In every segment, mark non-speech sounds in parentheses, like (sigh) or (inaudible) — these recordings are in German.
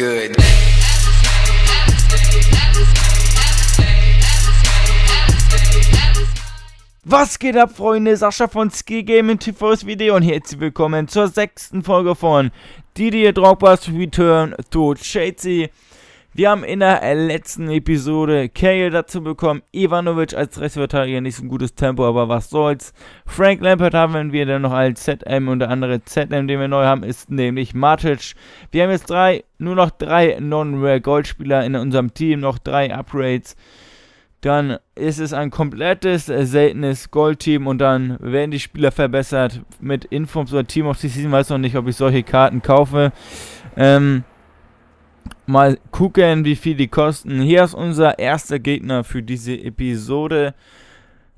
good. Was geht ab, Freunde? Sascha von Ski Gaming TVs Video und herzlich willkommen zur sechsten Folge von Didier Drogba's Return to Chelsea. Wir haben in der letzten Episode Kale dazu bekommen, Ivanovic als Rechtsverteidiger, nicht so ein gutes Tempo, aber was soll's. Frank Lampert haben wir dann noch als ZM und der andere ZM, den wir neu haben, ist nämlich Matic. Wir haben jetzt drei, nur noch drei Non-Rare Goldspieler in unserem Team, noch drei Upgrades. Dann ist es ein komplettes, seltenes Goldteam und dann werden die Spieler verbessert mit Informs oder Team of the Season. Weiß noch nicht, ob ich solche Karten kaufe. Ähm, mal gucken, wie viel die kosten. Hier ist unser erster Gegner für diese Episode.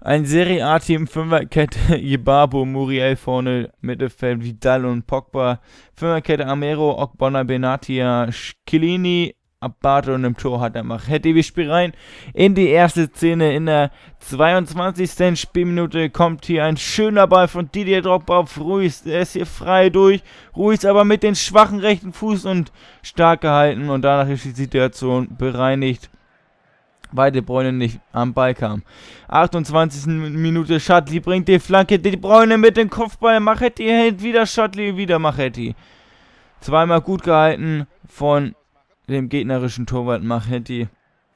Ein Serie A-Team, Fünferkette, (laughs) Yebabo, Muriel vorne, Mittelfeld, Vidal und Pogba. Fünferkette, Amero, Okbona, Benatia, Schilini, Abate und im Tor hat er Machete. Wir spielen rein in die erste Szene. In der 22. Spielminute kommt hier ein schöner Ball von Didier Drogba auf Ruiz. Er ist hier frei durch. Ruiz aber mit den schwachen rechten Fuß und stark gehalten. Und danach ist die Situation bereinigt weil De Bruyne nicht am Ball kam. 28. Minute, Schattli bringt die Flanke, De Bruyne mit dem Kopfball, Machetti hält wieder Schattli, wieder Machetti. Zweimal gut gehalten von dem gegnerischen Torwart Machetti.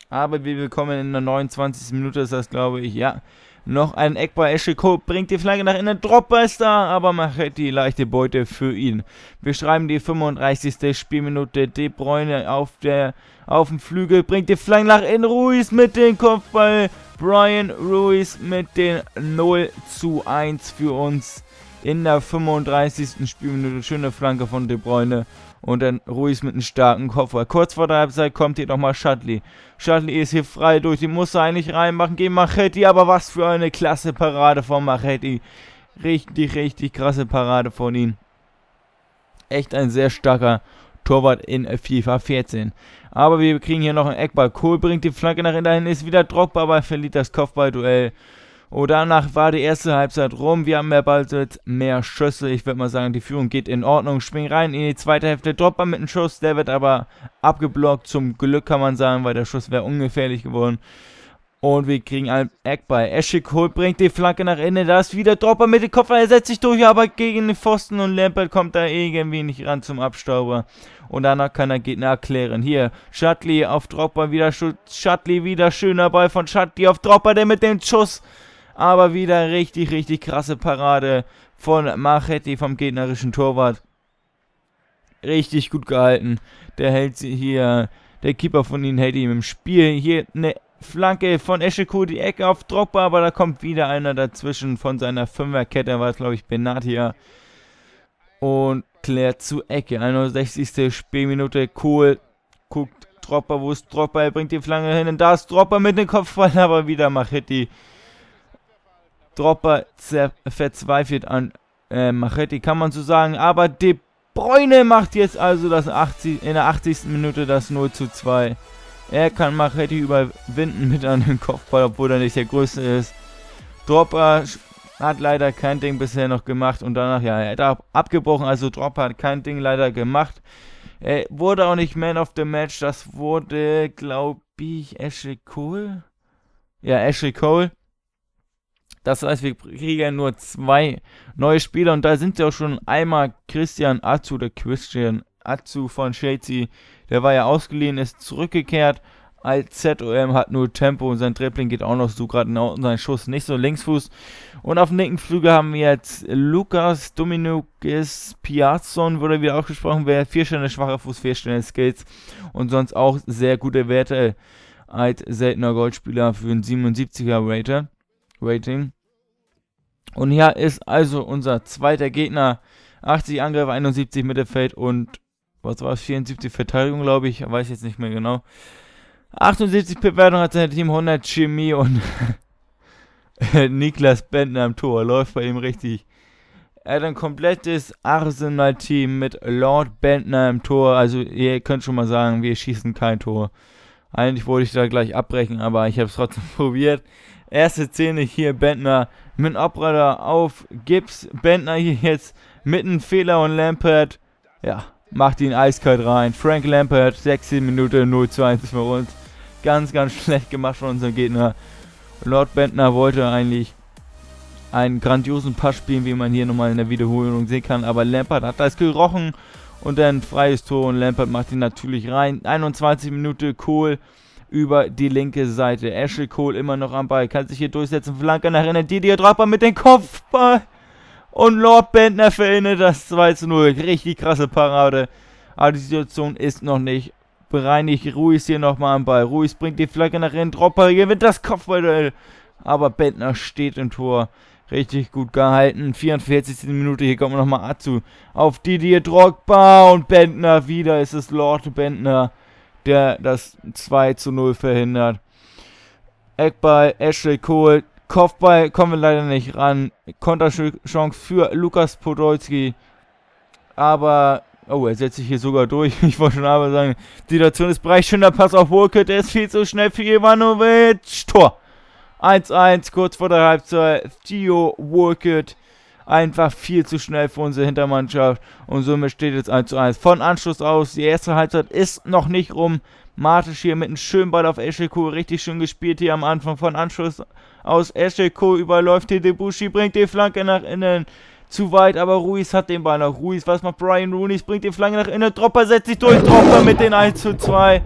Aber wir bekommen in der 29. Minute, ist das glaube ich, ja, noch ein Eckball. Escheko bringt die Flagge nach innen. Da, aber Machetti leichte Beute für ihn. Wir schreiben die 35. Spielminute. De Bruyne auf, der, auf dem Flügel bringt die Flagge nach innen. Ruiz mit dem Kopfball. Brian Ruiz mit den 0 zu 1 für uns in der 35. Spielminute. Schöne Flanke von De Bruyne. Und dann Ruiz mit einem starken Koffer. Kurz vor der Halbzeit kommt hier nochmal Shuttley. Shuttley ist hier frei durch. Die muss er eigentlich reinmachen gegen Machetti. Aber was für eine klasse Parade von Machetti. Richtig, richtig krasse Parade von ihm. Echt ein sehr starker Torwart in FIFA 14. Aber wir kriegen hier noch einen Eckball. Kohl bringt die Flanke nach innen, ist wieder Drogba, aber verliert das Kopfballduell. Und danach war die erste Halbzeit rum. Wir haben mehr Ballsitz, mehr Schüsse. Ich würde mal sagen, die Führung geht in Ordnung. Spring rein in die zweite Hälfte. Dropper mit einem Schuss. Der wird aber abgeblockt. Zum Glück kann man sagen, weil der Schuss wäre ungefährlich geworden. Und wir kriegen einen Eckball. Eschik holt, bringt die Flanke nach innen. Da ist wieder Dropper mit dem Kopf. Er setzt sich durch, aber gegen den Pfosten. Und Lampert kommt da irgendwie nicht ran zum Abstauber. Und danach kann er Gegner erklären. Hier, Shutley auf Dropper wieder. Shutley wieder. Schöner Ball von Shutley auf Dropper, der mit dem Schuss aber wieder richtig, richtig krasse Parade von Machetti vom gegnerischen Torwart. Richtig gut gehalten. Der hält sie hier. Der Keeper von ihnen hält ihm im Spiel. Hier eine Flanke von Escheku, die Ecke auf Dropper, aber da kommt wieder einer dazwischen von seiner Fünferkette, war es glaube ich Benatia. Und klärt zu Ecke. 61. Spielminute. Cool. Guckt Dropper, wo ist Dropper? Er bringt die Flanke hin und da ist Dropper mit dem Kopfball, (laughs) aber wieder Machetti Dropper verzweifelt an äh, Machetti, kann man so sagen. Aber De Bruyne macht jetzt also das 80, in der 80. Minute das 0 zu 2. Er kann Machetti überwinden mit einem (laughs) Kopfball, obwohl er nicht der größte ist. Dropper hat leider kein Ding bisher noch gemacht und danach, ja, er hat abgebrochen, also Dropper hat kein Ding leider gemacht. Er wurde auch nicht Man of the Match, das wurde, glaube ich, Ashley Cole. Ja, Ashley Cole. Das heißt, wir kriegen nur zwei neue Spieler und da sind ja auch schon einmal Christian Atsu, der Christian Atsu von Chelsea. Der war ja ausgeliehen, ist zurückgekehrt als ZOM, hat nur Tempo und sein Dribbling geht auch noch so gerade und sein Schuss nicht so Linksfuß. Und auf dem linken Flügel haben wir jetzt Lukas Dominukis Piazzon, wurde wieder ausgesprochen, wer vier Sterne schwacher Fuß, vier Sterne Skills und sonst auch sehr gute Werte als seltener Goldspieler für einen 77er Rating. Und hier ist also unser zweiter Gegner. 80 Angriff, 71 Mittelfeld und was war es? 74 Verteidigung, glaube ich. Weiß jetzt nicht mehr genau. 78 Bewertung hat sein Team, 100 Chemie und (laughs) Niklas Bentner am Tor. Läuft bei ihm richtig. Er hat ein komplettes Arsenal-Team mit Lord Bentner im Tor. Also ihr könnt schon mal sagen, wir schießen kein Tor. Eigentlich wollte ich da gleich abbrechen, aber ich habe es trotzdem (laughs) probiert. Erste Szene hier, Bentner mit dem Abreiter auf Gibbs. Bentner hier jetzt mit einem Fehler und Lampert, ja, macht ihn eiskalt rein. Frank Lampert, 16 Minuten 0 zu 1 für uns. Ganz, ganz (laughs) schlecht gemacht von unserem Gegner. Lord Bentner wollte eigentlich einen grandiosen Pass spielen, wie man hier nochmal in der Wiederholung sehen kann. Aber Lampert hat das gerochen und dann freies Tor und Lampert macht ihn natürlich rein. 21 Minuten Kohl über die linke Seite. Ashley Cole immer noch am Ball, kann sich hier durchsetzen. Flanke nach innen. Didier Dropper mit dem Kopfball. Und Lord Bentner verhindert das 2 zu 0. Richtig krasse Parade. Aber die Situation ist noch nicht bereinigt. Ruiz hier nochmal am Ball. Ruiz bringt die Flagge nach innen. Dropper gewinnt das Kopfball. Aber Bentner steht im Tor. Richtig gut gehalten. 44. Minute. Hier kommt nochmal Atsu auf Didier Drogba. Und Bentner wieder. ist Es Lord Bentner der das 2 zu 0 verhindert. Eckball, Ashley Cole, Kopfball kommen wir leider nicht ran. Konterchance für Lukas Podolski. Aber, oh, er setzt sich hier sogar durch. (laughs) Ich wollte schon aber sagen, die Situation ist bereich. Schöner Pass auf Walker, der ist viel zu schnell für Ivanovic. Tor. 1-1, kurz vor der Halbzeit. Theo Walkett einfach viel zu schnell für unsere Hintermannschaft und somit steht jetzt 1 zu 1. Von Anschluss aus, die erste Halbzeit ist noch nicht rum. Martisch hier mit einem schönen Ball auf Escheko, richtig schön gespielt hier am Anfang von Anschluss aus. Escheko überläuft hier Debushi, bringt die Flanke nach innen. Zu weit, aber Ruiz hat den Ball noch. Ruiz, was macht Brian Rooney? Bringt die Flanke nach innen. Dropper setzt sich durch. Dropper mit den 1 zu 2.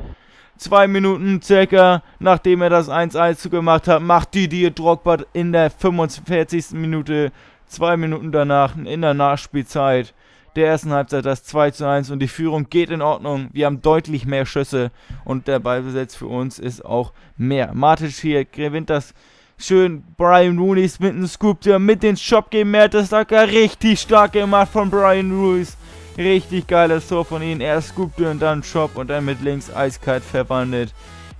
Zwei Minuten circa, nachdem er das 1-1 gemacht hat, macht Didier Drogba in der 45. Minute Zwei Minuten danach, in der Nachspielzeit der ersten Halbzeit, das 2 zu 1 und die Führung geht in Ordnung. Wir haben deutlich mehr Schüsse und der Ballbesitz für uns ist auch mehr. Matic hier gewinnt das schön. Brian Rooney mit einem Scoop, der mit den Shop gegen Mertesacker richtig stark gemacht von Brian Ruiz. Richtig geiles Tor von ihm. Er scoopte und dann Shop und dann mit links eiskalt verwandelt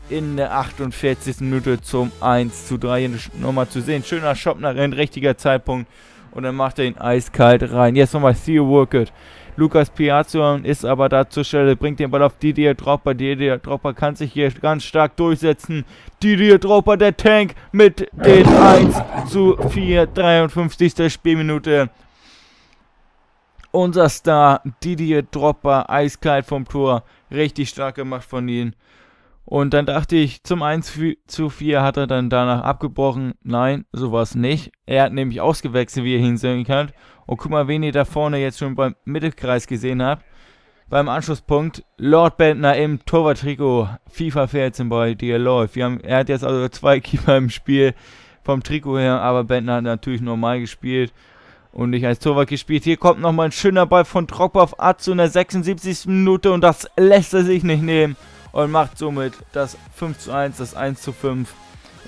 in der 48. Minute zum 1 zu 3. Nochmal zu sehen. Schöner Shop nach ein richtiger Zeitpunkt. Und dann macht er ihn eiskalt rein. Jetzt nochmal Theo Workett. Lukas Piazzo ist aber da zur Stelle, bringt den Ball auf Didier Dropper. Didier Dropper kann sich hier ganz stark durchsetzen. Didier Dropper, der Tank mit den 1 zu 4, 53. Spielminute. Unser Star Didier Dropper, eiskalt vom Tor. Richtig stark gemacht von ihm. Und dann dachte ich, zum 1 zu 4 hat er dann danach abgebrochen. Nein, sowas nicht. Er hat nämlich ausgewechselt, wie ihr hinsehen könnt. Und guck mal, wen ihr da vorne jetzt schon beim Mittelkreis gesehen habt. Beim Anschlusspunkt Lord Bentner im Torwarttrikot. FIFA 14 bei dir läuft. Wir haben, er hat jetzt also zwei (laughs) Keeper im Spiel vom Trikot her, aber Bentner hat natürlich normal gespielt und nicht als Torwart gespielt. Hier kommt nochmal ein schöner Ball von Drogba auf Atsu in der 76. Minute und das lässt er sich nicht nehmen und macht somit das 5 zu 1, das 1 zu 5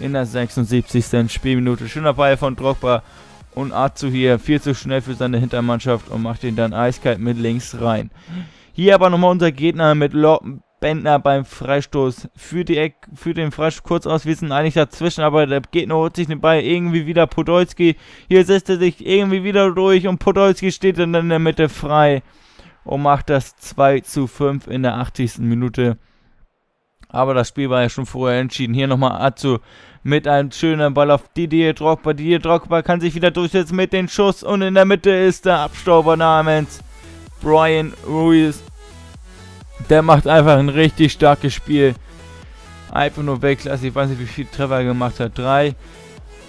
in der 76. Spielminute. Schöner Ball von Drogba und Azu hier viel zu schnell für seine Hintermannschaft und macht ihn dann eiskalt mit links rein. Hier aber nochmal unser Gegner mit Lorpen Bentner beim Freistoß für, die Eck, für den Freistoß kurz aus. Wir sind eigentlich dazwischen, aber der Gegner holt sich den Ball irgendwie wieder. Podolski, hier setzt er sich irgendwie wieder durch und Podolski steht dann in der Mitte frei und macht das 2 zu 5 in der 80. Minute. Aber das Spiel war ja schon vorher entschieden. Hier nochmal Azu mit einem schönen Ball auf Didier Drogba. Didier Drogba kann sich wieder durchsetzen mit dem Schuss. Und in der Mitte ist der Abstauber namens Brian Ruiz. Der macht einfach ein richtig starkes Spiel. Einfach nur Weltklasse. Ich weiß nicht, wie viel Treffer er gemacht hat. Drei.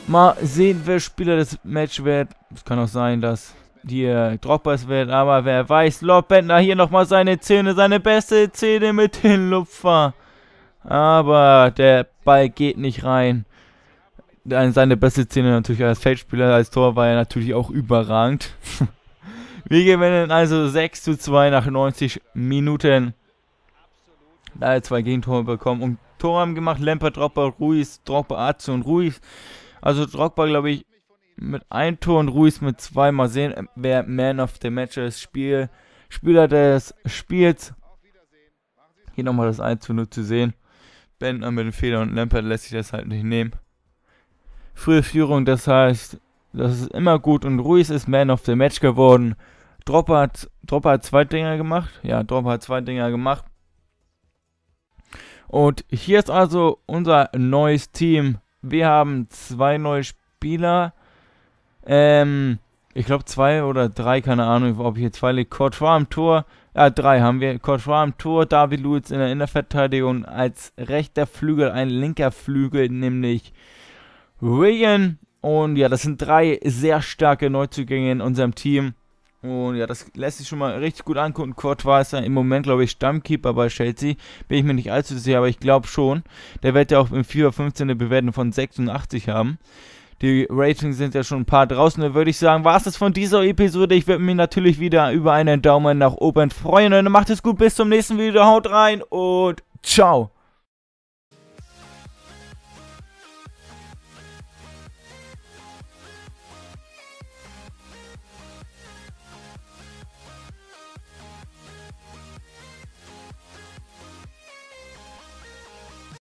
Mal sehen, wer Spieler des Match wird. Es kann auch sein, dass hier Drogba es wird. Aber wer weiß. Lord Bentner hier nochmal seine Zähne. Seine beste Zähne mit den Lupfer. Aber der Ball geht nicht rein. Seine beste Szene natürlich als Feldspieler, als Tor war er natürlich auch überragend. (laughs) Wir gewinnen also 6 zu 2 nach 90 Minuten. Da er zwei Gegentore bekommen. Und Tore haben gemacht Lemper, Dropper, Ruiz, Dropper, Atze und Ruiz. Also Dropper, glaube ich, mit einem Tor und Ruiz mit zwei. Mal sehen, wer Man of the Match ist. Spiel, Spieler des Spiels. Hier nochmal das 1 zu 0 zu sehen. Bentner mit dem Fehler und Lampert lässt sich das halt nicht nehmen. Frühe Führung, das heißt, das ist immer gut und Ruiz ist Man of the Match geworden. Dropper hat, Dropper hat zwei Dinger gemacht. Ja, Dropper hat zwei Dinger gemacht. Und hier ist also unser neues Team. Wir haben zwei neue Spieler. Ähm, ich glaube zwei oder drei, keine Ahnung, ob hier zwei liegt. Courtois am Tor, Ja, drei haben wir. Courtois im Tor, David Luiz in der Innenverteidigung als rechter Flügel, ein linker Flügel, nämlich William. Und ja, das sind drei sehr starke Neuzugänge in unserem Team. Und ja, das lässt sich schon mal richtig gut angucken. Courtois ist ja im Moment, glaube ich, Stammkeeper bei Chelsea. Bin ich mir nicht allzu sicher, aber ich glaube schon. Der wird ja auch im FIFA 15 eine Bewertung von 86 haben. Die Ratings sind ja schon ein paar draußen. Da würde ich sagen, war es das von dieser Episode. Ich würde mich natürlich wieder über einen Daumen nach oben freuen. Und dann macht es gut. Bis zum nächsten Video. Haut rein und ciao.